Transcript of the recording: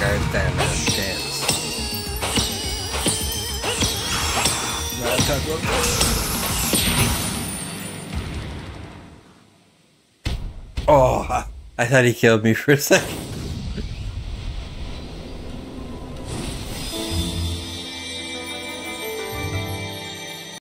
guard stand a chance. Not talk about Oh, I thought he killed me for a second.